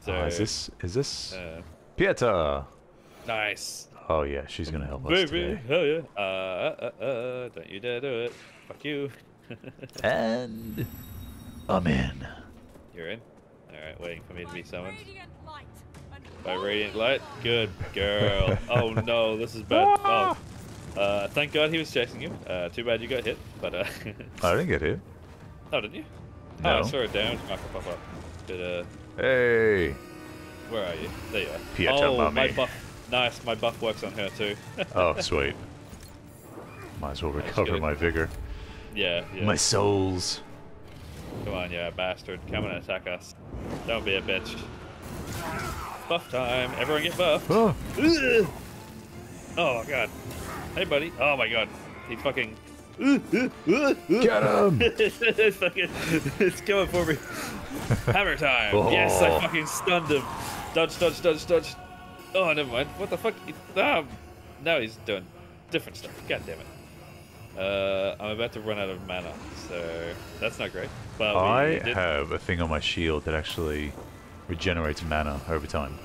So, oh, is this is this Uh, Pieta? nice. Oh yeah, she's gonna help us Baby, today. hell yeah. Uh, uh, uh, uh, don't you dare do it. Fuck you. And I'm in. You're in? Alright, waiting for me to be summoned. Radiant light. And By radiant light? Good girl. oh no, this is bad. Oh. Uh, thank God he was chasing you. Uh, too bad you got hit, but uh... I didn't get hit. oh, didn't you? Oh, No. I saw a damage marker pop up. Did, uh... Hey. Where are you? There you are. Pieta oh, my buff. Nice, my buff works on her too. Oh sweet. Might as well recover my vigor. yeah, yeah. My souls. Come on, you bastard. Come and attack us. Don't be a bitch. Buff time. Everyone get buff. Oh, Ugh. Oh god. Hey buddy. Oh my god. He fucking get him! it's fucking it's coming for me. Hammer time. Yes, I Oh. fucking stunned him. Dodge, dodge, dodge, dodge. Oh never mind. What the fuck? Ah, now he's doing different stuff. God damn it. Uh, I'm about to run out of mana, so that's not great. But I did- have a thing on my shield that actually regenerates mana over time.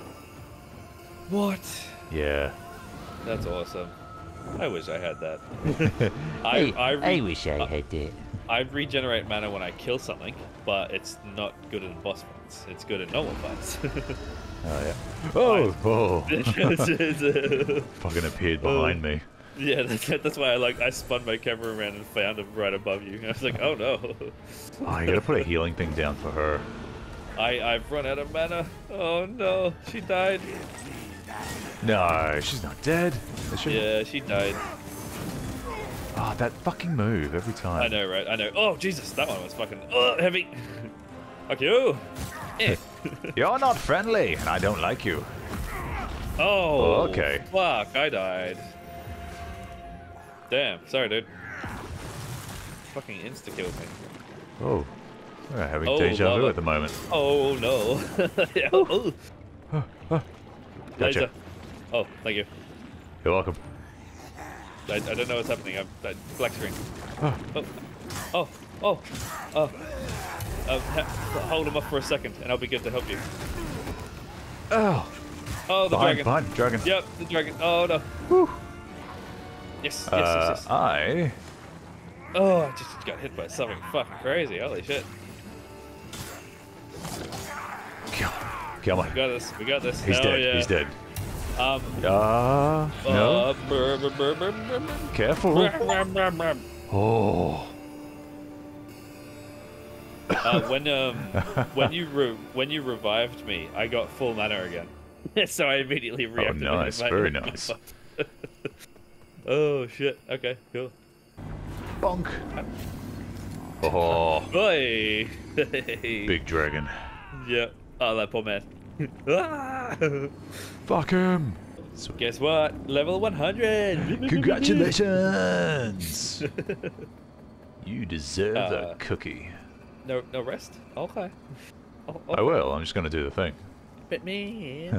What? Yeah. That's awesome. I wish I had that. I, Hey, I, I, wish I had that. I regenerate mana when I kill something, but it's not good in boss fights. It's good in normal fights. Oh yeah. Oh, oh. Fucking appeared behind me. yeah, that's, that's why I like I spun my camera around and found him right above you. I was like, oh no, Oh, you gotta put a healing thing down for her. I I've run out of mana. Oh no, she died. No, she's not dead. Is she? Yeah, she died. Oh, that fucking move every time. I know, right? I know. Oh Jesus, that one was fucking uh, heavy. Fuck you. Eh. You're not friendly, and I don't like you. Oh, okay. Fuck, I died. Damn, sorry, dude. Fucking insta killed me. Oh. We're having Oh, deja vu at the moment. Oh no. oh. Gotcha. Laser. Oh, thank you. You're welcome. I, I don't know what's happening. I'm I, black screen. Oh. Oh, oh, oh, oh. Uh, ha- hold him up for a second, and I'll be good to help you. Oh. Oh, the Behind, dragon. behind, dragon. Yep, the dragon. Oh no. Yes, yes, Uh, yes, yes. I. Oh, I just got hit by something fucking crazy. Holy shit. Come on. We got this. We got this. He's Hell dead. Yeah. He's dead. Um. Uh, no. Uh, brr, brr, brr. Careful. Oh. Uh, when um when you re- when you revived me, I got full mana again. so I immediately reactivated. Oh, nice. Very nice. oh shit. Okay. Cool. Bonk. Oh, Boy. big dragon. Yeah. Oh, that poor man. Ah! Fuck him. So Guess what? Level 100. Congratulations. you deserve Uh, a cookie. No, no rest. Okay. Oh, I will. I'm just going to do the thing. Bit me.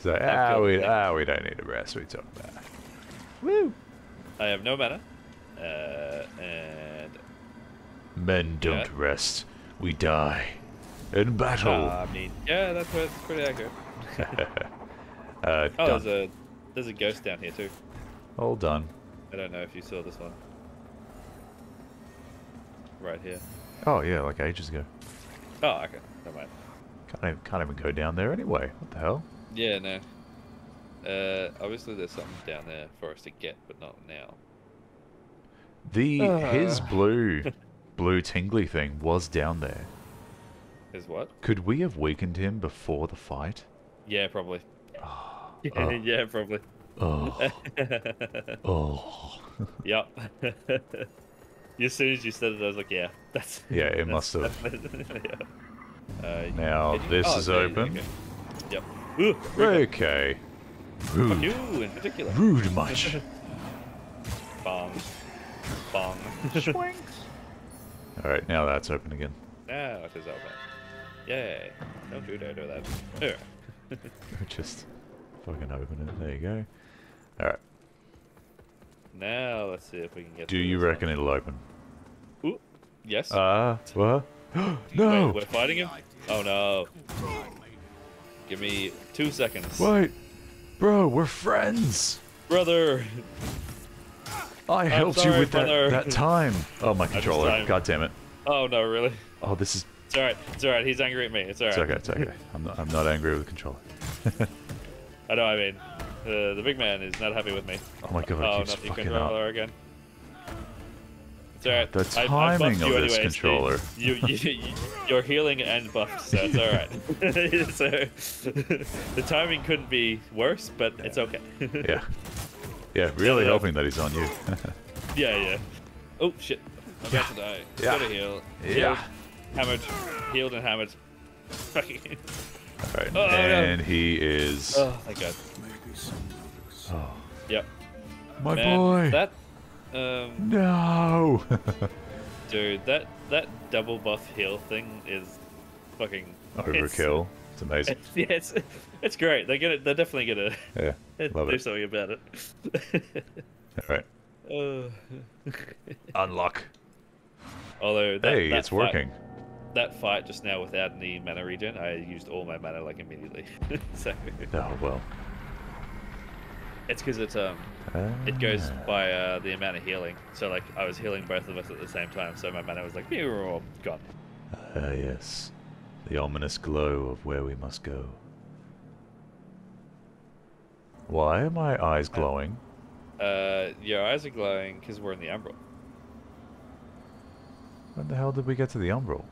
So, ah, cool. we, ah, we don't need a rest. We talk about. Woo. I have no mana. Uh, and Men don't Yeah. rest. We die. In battle. uh, I mean, yeah, that's, that's pretty accurate. uh, Oh, done. there's a there's a ghost down here too. All done. I don't know if you saw this one. Right here. Oh, yeah, like ages ago. Oh, okay. Never mind. Can't even, can't even go down there anyway. What the hell? Yeah, no. Uh, obviously there's something down there for us to get, but not now. The his Uh. blue, blue tingly thing was down there. Is what? Could we have weakened him before the fight? Yeah, probably. oh. yeah, probably. Oh, oh. yep. as soon as you said it, I was like, yeah, that's. Yeah, it that's- must have. yeah. Uh, Now you- this oh, is there you open. go. Yep. Ooh, Rico. Okay. Fuck Rude. you in particular. Rude much. Bong. Bong. All right, now that's open again. now it is open. Yay. Don't you dare do that. Just fucking open it. There you go. All right. Now let's see if we can get Do you this one. reckon it'll open? Ooh. Yes. Uh, what? no! Wait, we're fighting him? Oh no. Give me two seconds. Wait! Bro, we're friends! Brother! I helped you with that, that time! Oh, my controller. God damn it. Oh no, really? Oh, this is... It's alright. It's alright. He's angry at me. It's alright. It's okay, it's okay. I'm not, I'm not angry with the controller. I know, I mean, uh, the big man is not happy with me. Oh my god, oh, not the fucking up. controller again. It's alright. The I- I timing of you this anyway, controller. You, you, you, you're healing and buffed, so it's alright. so, the timing couldn't be worse, but it's okay. Yeah. Yeah, really Yeah. hoping that he's on you. yeah, yeah. Oh, shit. I'm about to die. Yeah. Gotta heal. Yeah. Healed, hammered. Healed and hammered. Fucking. Alright, Oh, no. and he is... Oh, thank God. Oh, Yep. my Man, boy! That, um, No! dude, that that double buff heal thing is fucking it's- Overkill. It's amazing. It's, yeah, it's it's great. They're gonna, they're definitely gonna Yeah, love do it. something about it. Alright. Uh, Unlock. although that, Hey, that it's fight- working. That fight just now without any mana regen, I used all my mana like immediately. so Oh, well. it's because it's um it goes Ah. by uh, the amount of healing. So like I was healing both of us at the same time, so my mana was like gone. Ah, yes. The ominous glow of where we must go. Why are my eyes glowing? Uh, your eyes are glowing because we're in the umbral. When the hell did we get to the umbral?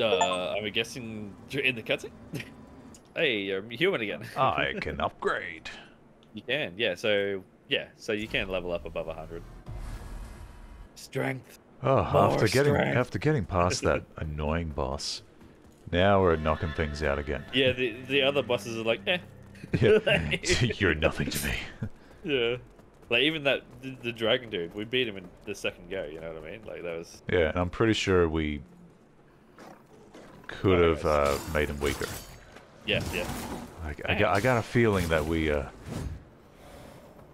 Uh, I'm guessing you're in the cutscene. hey, you're human again. I can upgrade. you can, yeah. So yeah, so you can level up above hundred. Strength. Oh, after More getting strength. after getting past that annoying boss, now we're knocking things out again. Yeah, the the other bosses are like, eh. Yeah, You're nothing to me. Yeah. Like even that the, the dragon dude, we beat him in the second go. You know what I mean? Like that was Yeah, and I'm pretty sure we could have uh, made him weaker. yeah, yeah. I, I, got, I got a feeling that we uh,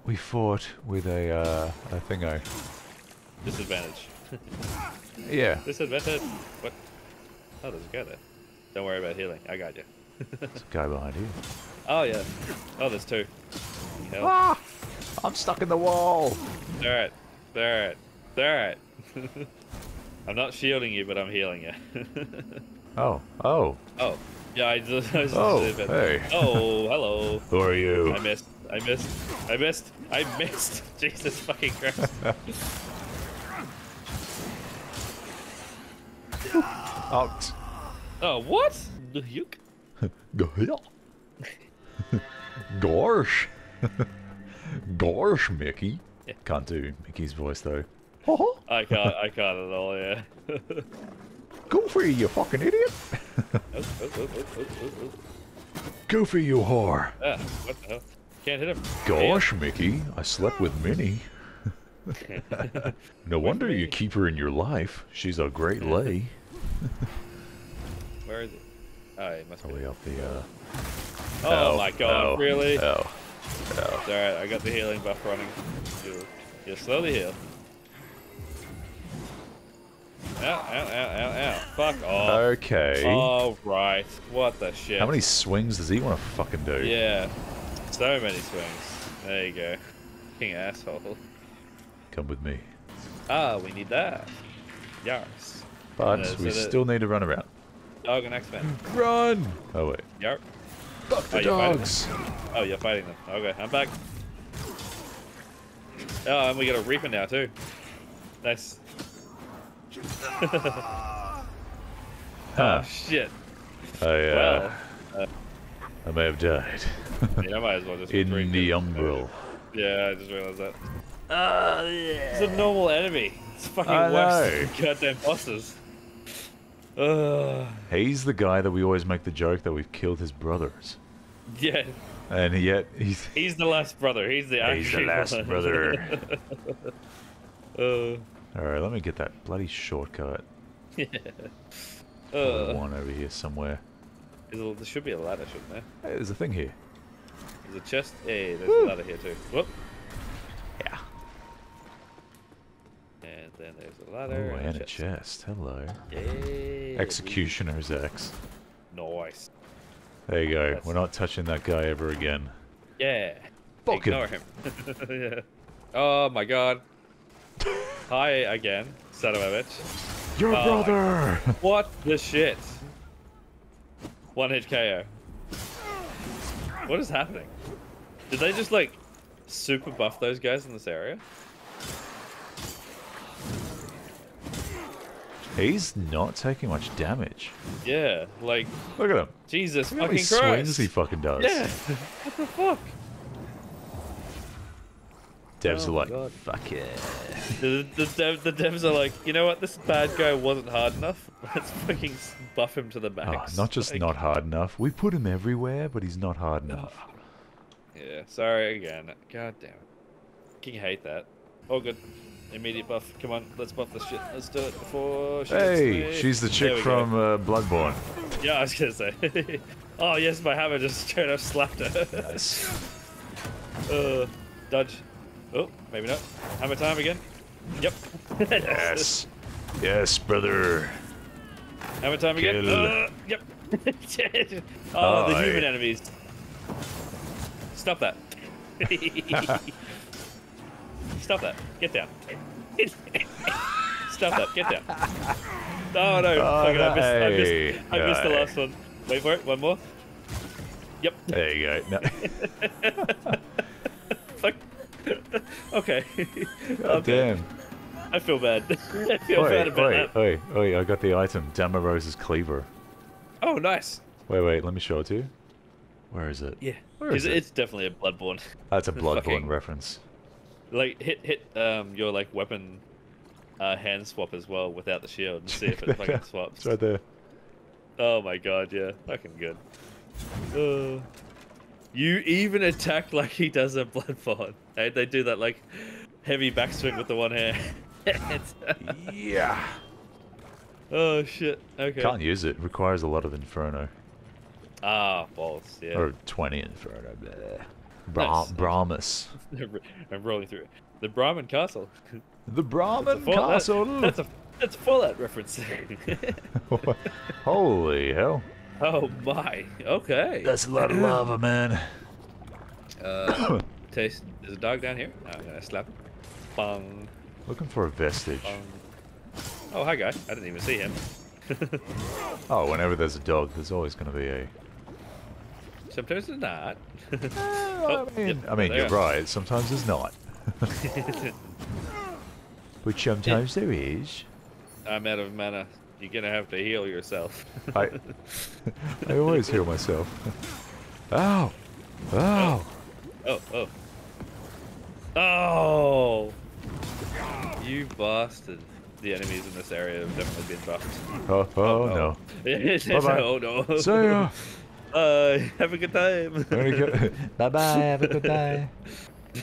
we fought with a uh, a thingo. Disadvantage. Yeah, Disadvantage. What? Oh, there's a guy there. Don't worry about healing. I got you. there's a guy behind you. Oh yeah. Oh, there's two. Hell. Ah! I'm stuck in the wall. Alright. Alright. Alright. I'm not shielding you, but I'm healing you. Oh, oh, oh. Yeah, I just. I just Oh, hey. Oh, hello. who are you? I missed. I missed. I missed. I missed. Jesus fucking Christ. Out. Oh, uh, what? Yuck. Gosh. Gosh, Mickey. Yeah. Can't do Mickey's voice though. I can't. I can't at all. Yeah. Goofy, you fucking idiot. Oh, oh, oh, oh, oh, oh, oh. Goofy, you whore. Ah, what the hell? Can't hit him. Gosh, Mickey, I slept with Minnie. No wonder you keep her in your life. She's a great lay. Where is it? Oh, it must be. Way up the, uh... Oh my god, really? Ow. It's alright, I got the healing buff running. You slowly heal. Ow, ow, ow, ow, ow. Fuck off. Okay. Alright. What the shit? How many swings does he want to fucking do? Yeah. So many swings. There you go. King asshole. Come with me. Ah, we need that. Yars. But we still need to run around. Dog and X-Men. Run! Oh wait. Yarp. Fuck Oh, the you're fighting dogs! Oh, you're fighting them. Okay, I'm back. Oh, and we got a Reaper now too. Nice. Huh. Oh shit. I, uh, Well, I may have died. yeah, I might as well just In the it. umbral. Yeah, I just realized that. Uh, It's a normal enemy. It's fucking I worse know. goddamn bosses. Ugh. He's the guy that we always make the joke that we've killed his brothers. yeah, And yet he's he's the last brother. He's the He's the last one. brother. uh, Alright, let me get that bloody shortcut. yeah. Uh, one over here somewhere. there should be a ladder, shouldn't there? Hey, there's a thing here. There's a chest. Hey, there's Woo. a ladder here too. Whoop. Yeah. And Then there's a Oh, ladder. and a chest. Hello. Yay, Executioner's X. Nice. There you go. That's- We're not touching that guy ever again. Yeah. Fuck him. Ignore him. yeah. Oh my god. Hi again, son of a bitch. Your Oh, brother! What the shit? One hit KO. What is happening? Did they just like super buff those guys in this area? He's not taking much damage. Yeah, like Look at him. Jesus Look how many fucking swings he fucking does. yeah. what the fuck? Devs Oh are like, God. fuck yeah. The, the, dev, the devs are like, you know what? This bad guy wasn't hard enough. Let's fucking buff him to the Oh, max. not just Like, not hard enough. We put him everywhere, but he's not hard enough. Yeah, sorry again. God damn it. Fucking hate that. Oh, good. Immediate buff. Come on, let's buff this shit. Let's do it before she Hey, she's the chick from uh, Bloodborne. Yeah, I was gonna say. oh yes, my hammer just straight up slapped her. Yes. uh, dodge. Oh, maybe not. Hammer time again. Yep. Yes. Yes, brother. Hammer time again. Uh, yep. oh, the human enemies. Stop that. Stop that. Get down. Stop that. Get down. Oh no. Oh, Fuck it, I missed, I missed, I missed the last one. Wait for it. One more. Yep. There you go. No. Fuck. okay. God okay. damn. I feel bad. I feel bad Wait, about wait, that. wait, wait, I got the item. Damarose's cleaver. Oh, nice. Wait, wait, let me show it to you. Where is it? Yeah. Where is it's, it? it's definitely a Bloodborne. That's a Bloodborne fucking- reference. Like hit hit um your like weapon uh hand swap as well without the shield and see if it fucking swaps. It's right there. Oh my god, yeah. Fucking good. Uh, you even attack like he does a Bloodborne. They, they do that like heavy backswing with the one hand. Yeah. oh shit. Okay. Can't use it. Requires a lot of Inferno. Ah, balls. Yeah. Or 20 Inferno. Bleh. Bra- Nice. Brahmas. I'm rolling through it. The Brahmin Castle. The Brahmin Fall- that- Castle. that's a that's a Fallout reference. Holy hell. Oh my. Okay. That's a lot of lava, man. Uh, taste. There's a dog down here. Oh, I'm gonna slap. him. Bong. Looking for a vestige. Bong. Oh, hi guy. I didn't even see him. Oh, whenever there's a dog, there's always going to be a. Sometimes there's not. I mean, yep, I mean there you're you are. right. Sometimes there's not. But sometimes there is. I'm out of mana. You're gonna have to heal yourself. I, I always heal myself. Ow! Ow! Oh, oh. Oh! You bastard. The enemies in this area have definitely been buffed. Oh, oh, no. Bye-bye. oh no. See ya! Uh, have a good time. Bye bye, have a good day.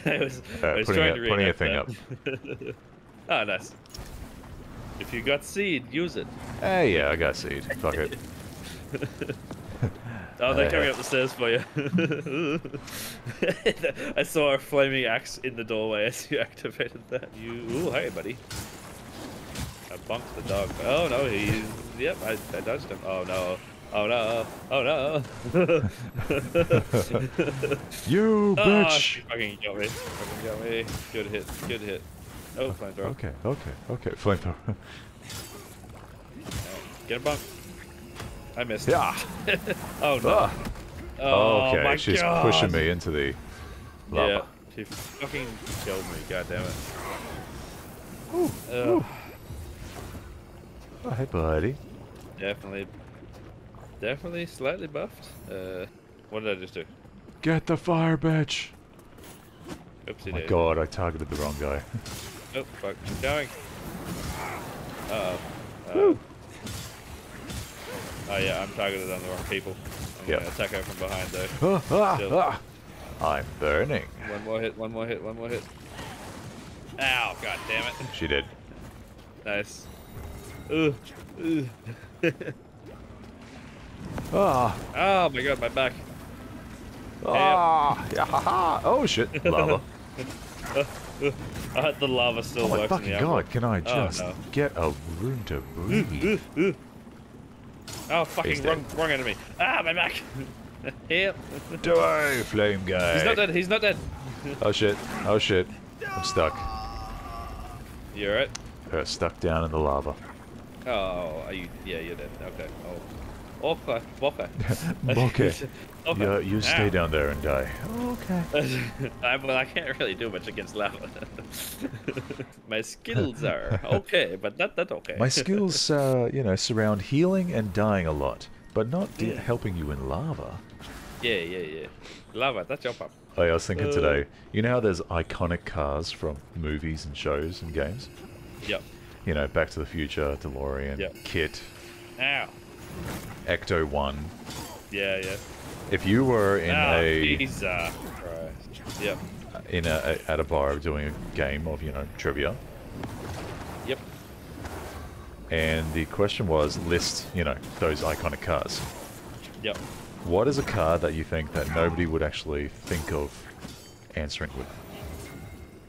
I was, Uh, I was putting trying a- to putting a thing that. oh, nice. If you got seed, use it. Hey, yeah, I got seed. Fuck it. Oh, they're Uh, coming up the stairs for you. I saw a flaming axe in the doorway as you activated that. You, ooh, hey, buddy. I bumped the dog. Oh no, he's. Yep, I, I dodged him. Oh no. Oh no. Oh no. You Oh, bitch! she fucking got me. Fucking got me. Good hit. Good hit. Oh, flamethrower. Okay, okay, okay. Flamethrower. Get a bump. I missed. Yeah. Oh no. Ah. Oh, okay, my she's God. pushing me into the lava. Yeah, she fucking killed me. God damn it. Ooh, ooh. Oh, hey, buddy. definitely, definitely slightly buffed. Uh, what did I just do? Get the fire, bitch! Oopsie Oh my god, I targeted the wrong guy. Oh fuck, keep going. Uh oh. Uh, oh yeah, I'm targeted on the wrong people. I'm Yep. gonna attack her from behind though. Ah, ah, ah. I'm burning. One more hit, one more hit, one more hit. Ow, god damn it. She did. Nice. Ugh. Ugh. Ah, oh my god, my back. ah, yeah, ha, ha. Oh shit, lava. I had the lava still Oh my fucking god, can I Oh, just no. get a room to breathe? Oh, fucking wrong, wrong enemy. Ah, my back. Help. Die, flame guy! He's not dead. He's not dead. Oh shit, oh shit. I'm stuck. You alright? Uh, stuck down in the lava. Oh, are you? Yeah, you're dead. Okay. Oh. Okay. Okay. Okay. okay. You, you stay down there and die. Okay. I, well, I can't really do much against lava. My skills are okay, but not that okay. My skills, uh, you know, surround healing and dying a lot, but not de- Mm. helping you in lava. yeah, yeah, yeah. Lava, that's your pop. Oh, yeah, I was thinking Uh. today, you know how there's iconic cars from movies and shows and games? Yep. You know, Back to the Future, DeLorean, Yep. KITT, Ow. Ecto 1. Yeah, yeah. If you were in ah, a Jesus Christ. Yep. in a, at a bar doing a game of, you know, trivia, Yep. and the question was list, you know, those iconic cars. Yep. What is a car that you think that nobody would actually think of answering with?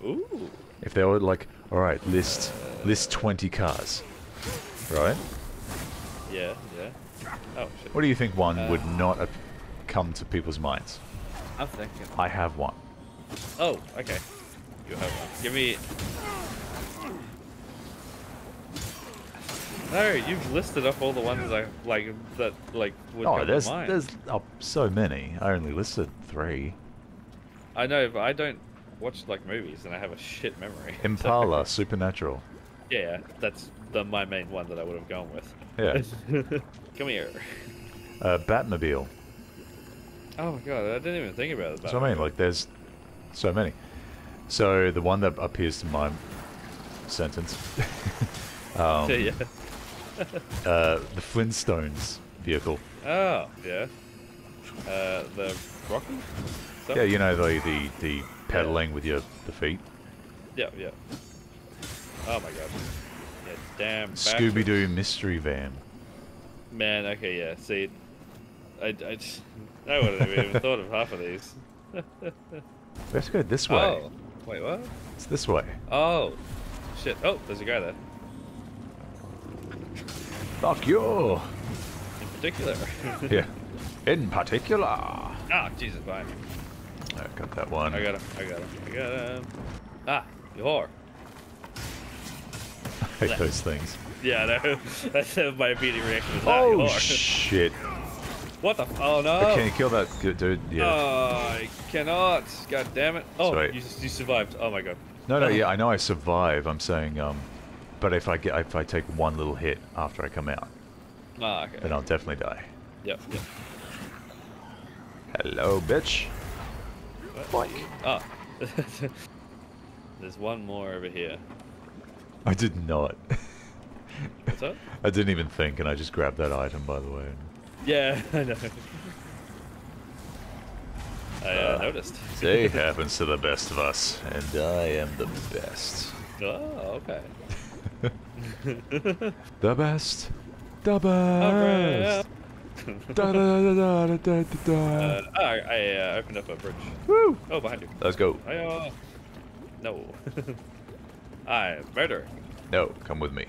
Ooh. If they were like, all right, list list 20 cars, right? Yeah. Oh shit. What do you think one Uh. would not come to people's minds? I'm thinking. I have one. Oh, okay. You have one. Give me. No, you've listed off all the ones I like that like would Oh, come there's to mind. there's oh, so many. I only listed three. I know, but I don't watch like movies, and I have a shit memory. so- Impala, Supernatural. yeah, that's the my main one that I would have gone with. Yeah. Come here. Uh, Batmobile. Oh my god, I didn't even think about it. That's what I mean. Like, there's so many. So the one that appears to my sentence, um, yeah. uh, the Flintstones vehicle. Oh, yeah. Uh, the Rocky? Yeah, you know the the, the pedaling with your the feet. Yeah, yeah. Oh my god. Yeah, damn. Scooby Doo mystery van. Man, okay, yeah. See, I, I, just- I wouldn't have even thought of half of these. We have to go this way. Oh, wait, what? It's this way. Oh, shit. Oh, there's a guy there. Fuck you. In particular. yeah. In particular. Ah, Jesus, behind me. I got that one. I got him. I got him. I got him. Ah, you whore. I hate those things. Yeah, I know. That's my immediate reaction. Was, Oh shit! What the? Oh no! Can you kill that dude? Yeah. Oh, I cannot. God damn it. Oh, you, you survived. Oh my god. no, no, oh. yeah, I know I survive. I'm saying, um, but if I get if I take one little hit after I come out, Ah, okay. then I'll definitely die. Yep, yep. Hello, bitch. What? Oh. There's one more over here. I did not. I didn't even think, and I just grabbed that item, by the way. Yeah, I know. I uh, Uh, noticed. Say happens to the best of us, and I am the best. Oh, okay. The best. The best. Da, da, da, da, da, da, da, Uh, da. oh, I, I uh, opened up a bridge. Woo! Oh, behind you. Let's go. I, uh, no. I murder. No, come with me.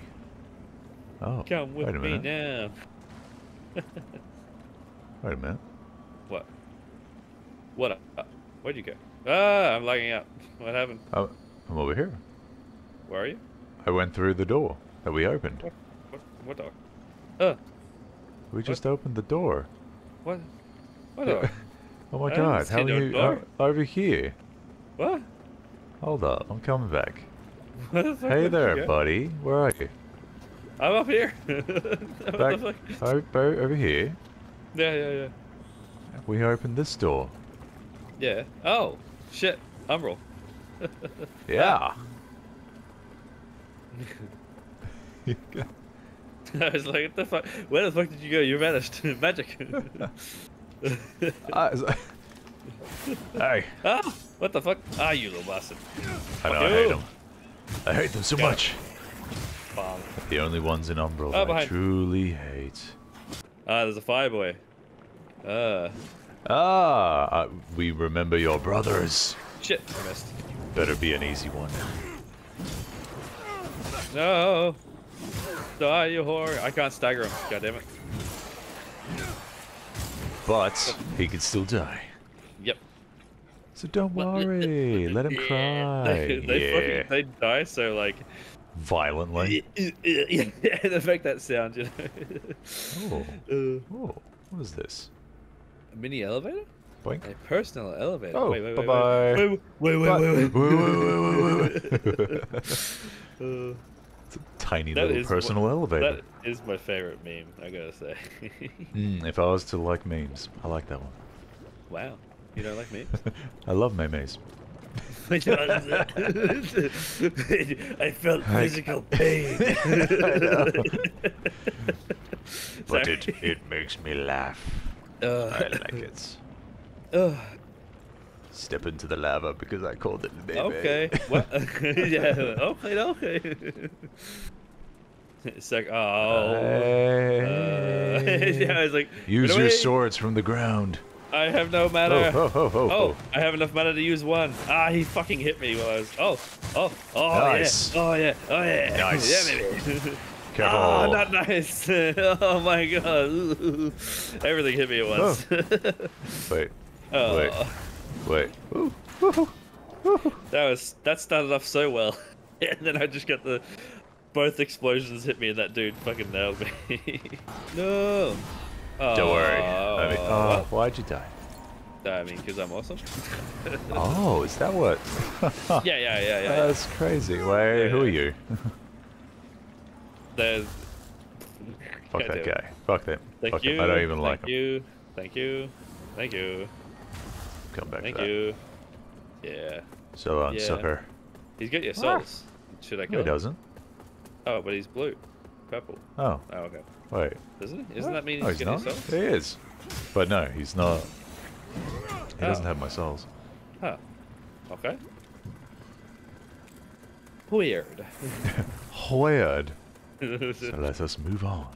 Oh, Come with wait a me minute. now. Wait a minute. What? What? Up? Uh, where'd you go? Ah, I'm lagging out. What happened? Oh, I'm over here. Where are you? I went through the door that we opened. What? What? What door? Uh, We just opened the door. what? What door? Oh my I god, how are no you door. over here? what? Hold up, I'm coming back. What the fuck? Hey there, buddy. Where are you? I'm up here. Back over here. Yeah, yeah, yeah. We opened this door. Yeah. Oh, shit. Umbral. Yeah. I was like, what the fuck? Where the fuck did you go? You vanished. Magic. Ah, is- hey, ah, what the fuck? Ah, you little bastard. I know Fuck I hate them. I hate them so it. much. Bomb. The only ones in Umbral Oh, I truly hate. Ah, there's a fireboy. Uh, Ah, uh, we remember your brothers. shit. I missed. better be an easy one. No. Die, you whore. I can't stagger him. God damn it. But he can still die. Yep. So don't worry. Let him cry. They, they yeah. fucking they die so like Violently. yeah, make that sound, you Oh. know. Oh. What is this? A mini elevator? Boink. A personal elevator. Oh, wait, wait, wait, bye-bye. Wait, wait, wait, wait, wait. Wait, wait, wait, wait. Uh, It's a tiny that little personal what- elevator. That is my favorite meme. I gotta say. Mm, if I was to like memes, I like that one. wow, you don't like memes? I love memes. I felt physical pain. But it, it makes me laugh. Uh, I like it. uh, Step into the lava because I called it baby. okay. What? yeah. Okay. Okay. It's like, oh. Uh, Hey. yeah, I was like, Use your away." swords from the ground. I have no mana. Oh, oh, oh, oh. I have enough mana to use one. Ah, he fucking hit me while I was. Oh, oh, oh, Nice. yeah. Oh, yeah. Oh, yeah. Nice. Yeah, baby. Careful. Ah, not nice. oh, my God. Everything hit me at once. Wait, oh, wait. wait. Ooh, woohoo, woohoo. That was that started off so well, and then I just got the both explosions hit me, and that dude fucking nailed me. no. Don't worry. I mean, Oh, oh, why'd you die? I mean, because I'm awesome. Oh, is that what? yeah, yeah, yeah, yeah. That's crazy. Wait, who are you? There's. Fuck God that damn it. guy. Fuck that. Thank Fuck you. him. I don't even like thank him. you. Thank you. Thank you. Come back Thank to that. you. Yeah. So on, Yeah. sucker. He's got your Ah. souls. Should I No, kill he him? doesn't. Oh, but he's blue. Purple. Oh, Oh, okay. wait. Doesn't he? Isn't What? that mean no, he's he's got not. your souls? He is. But no, he's not. He oh. doesn't Oh. have my souls. Huh. Okay. Weird. Weird. So let us move on.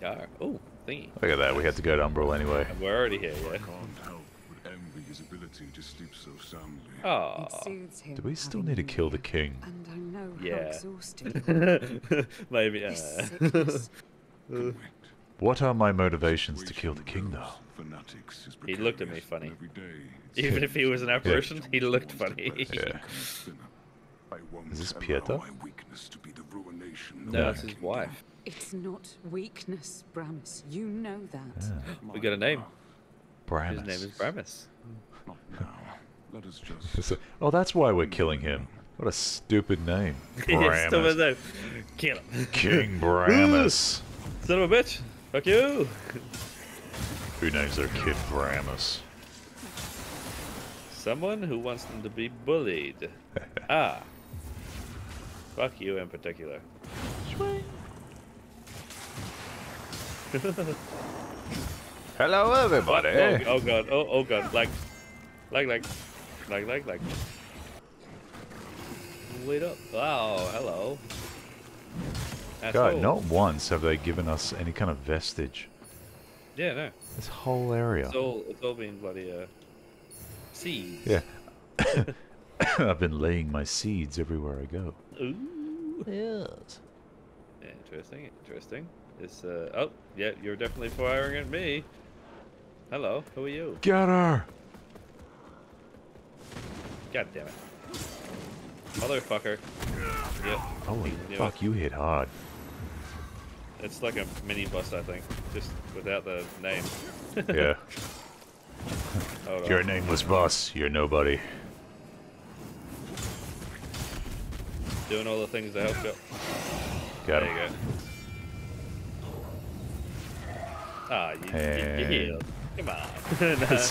yeah. Oh, thingy. Look at that. We had to go to Umbral anyway. And we're already here, yeah. can't help but envy his ability to sleep so soundly. Oh. It soothes him Do we still need to kill the king? And I know how Yeah. exhausted you are. Maybe. Uh, This What are my motivations to kill the king, though? He looked at me funny. and every day it's even if he was an apparition, he looked funny. Yeah. and come thinner. I won't Is this allow Pieta? weakness to be the ruination of no, my it's his wife. It's not weakness, Bramis. You know that. Yeah. We got a name. Bramis. His name is Bramis. Not now. Let us just. Oh, that's why we're killing him. What a stupid name. Yes, still his Bramis. name. Kill him. King Bramis. Son of a bitch. Fuck you. Who names their kid Bramis? Someone who wants them to be bullied. ah. Fuck you in particular. Hello, everybody. Oh, oh god. Oh, oh god. Like, like, like, like, like, like. Wait up. Wow. Hello. God, Asshole. not once have they given us any kind of vestige. Yeah, no. This whole area. It's all, it's all been bloody uh, seeds. Yeah. I've been laying my seeds everywhere I go. Ooh. Yes. Interesting. Interesting. It's uh. Oh, yeah. You're definitely firing at me. Hello. Who are you? Get her! God damn it. Motherfucker. Yep. Holy fuck, you hit hard. It's like a mini boss, I think, just without the name. Yeah. Hold You're a nameless boss. You're nobody. Doing all the things to help you. Got There him. you go. Ah, you, you, you healed. Come on.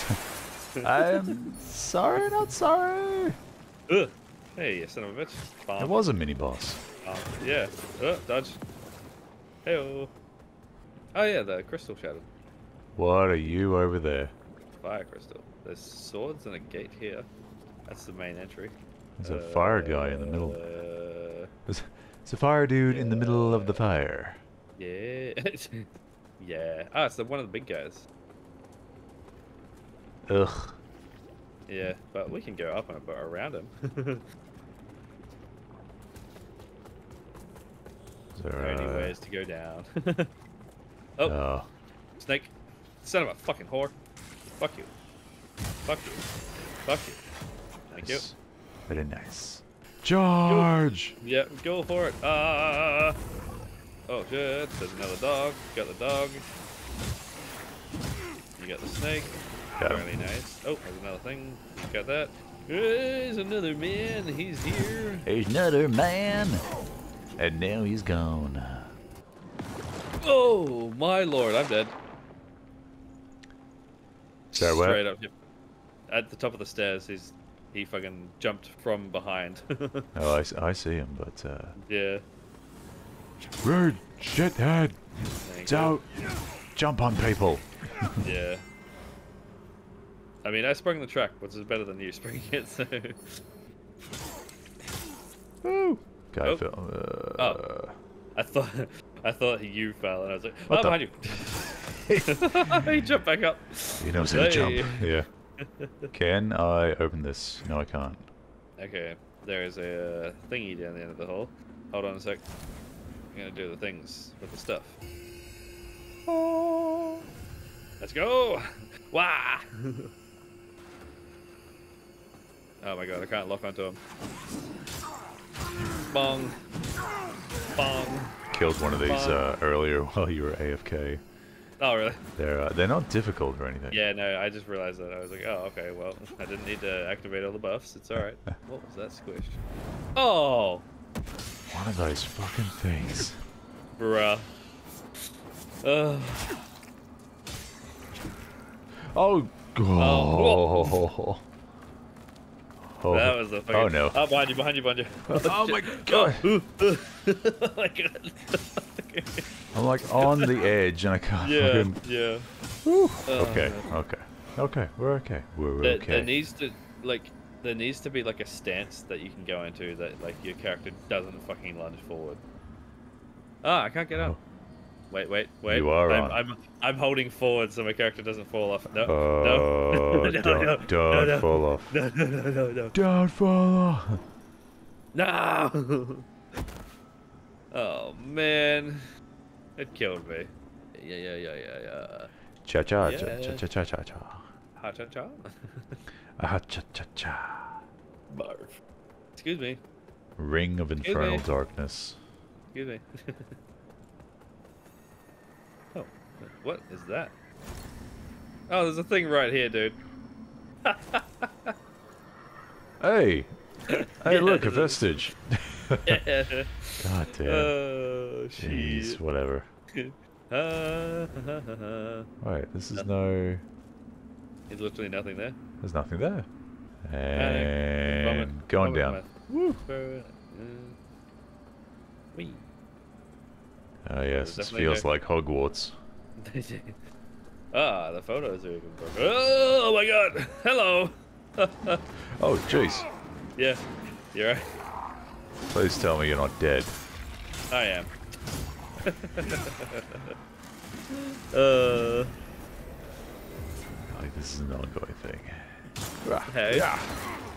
Nah. I'm sorry, not sorry. Ugh. Hey, you son of a bitch. Bomb. It was a mini boss. Bomb. Yeah. Uh, dodge. Hey. Oh yeah, the crystal shattered. What are you over there? Fire crystal. There's swords and a gate here. That's the main entry. There's a fire guy in the middle. Uh, There's, there's a fire dude in the middle of the fire. yeah. yeah. Ah, it's the, one of the big guys. Ugh. Yeah, but we can go up and around him. Is there, are any uh, ways to go down. oh, oh, snake. Son of a fucking whore. Fuck you. Fuck you. Fuck you. Thank you. nice. Very nice. Charge! Yeah, go for it. Ah. Oh shit! There's another dog. Got the dog. You got the snake. Got him. Nice. Oh, there's another thing. You got that. There's another man. He's here. There's another man! And now he's gone. Oh my lord! I'm dead. Sorry, what? Straight up. At the top of the stairs, he's he fucking jumped from behind. Oh, I, I see him, but, uh... yeah. Rude! Shithead! Thank It's you. out! Jump on people! Yeah. I mean, I sprung the track, which is better than you springing it. So. Woo! Guy Oh. fell. Uh, Oh. I thought I thought you fell, and I was like, What "Oh, the- behind you!" he jumped back up. He knows how to jump. Yeah. Can I open this? No, I can't. Okay, there is a uh, thingy down the end of the hole. Hold on a sec. I'm gonna do the things with the stuff. Oh. Let's go! Wah! Oh my god, I can't lock onto him. Bong. Bong. Killed one of these uh, earlier while you were AFK. Oh, really? They're uh, they're not difficult or anything. Yeah, no, I just realized that. I was like, oh, okay, well, I didn't need to activate all the buffs. It's alright. what was that squish? Oh! One of those fucking things. Bruh. Ugh. Oh. Oh. Oh. That was the fucking. Oh no. Oh, behind you, behind you, behind you. Oh my god. oh my god. I'm like on the edge and I can't yeah, fucking. yeah. Whew. Oh, Okay. man. Okay. Okay. We're okay. We're There, okay. there needs to like there needs to be like a stance that you can go into that like your character doesn't fucking lunge forward. Ah, I can't get up. Oh. Wait, wait, wait. You are I'm, on. I'm I'm holding forward so my character doesn't fall off. No, Oh, no, no, don't, no, don't no, no. fall off. no, no, no, no, no, Don't fall off. no. oh man, it killed me. Yeah, yeah, yeah, yeah, yeah. Cha cha cha Yeah. cha cha cha cha cha. Ha cha cha. Ah cha cha cha. Barf. Excuse me. Ring of Excuse infernal me. darkness. Excuse me. what is that? Oh, there's a thing right here, dude. Hey. Hey, look, a vestige. yeah. God damn. Oh, Jeez, shit. whatever. Ha, ha, ha. Wait, this is no. There's literally nothing there. There's nothing there. And going down. Woo. Uh, wee. Oh yes, this feels go- like Hogwarts. ah, the photos are even better. Oh my god! Hello! Oh jeez. yeah, you're right. Please tell me you're not dead. I am. uh, Like this is an ongoing thing. hey. Yeah.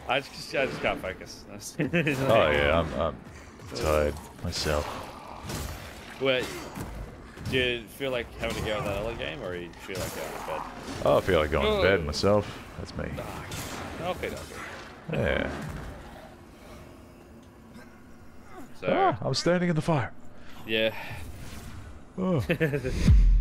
I just, I just can't focus. Oh yeah, I'm, I'm tired myself. Wait, do you feel like having to go in that other game, or you feel like going to bed? Oh, I feel like going to bed Oh. myself. That's me. Okay, okay. Yeah. So, Ah, I'm standing in the fire. yeah. Oh.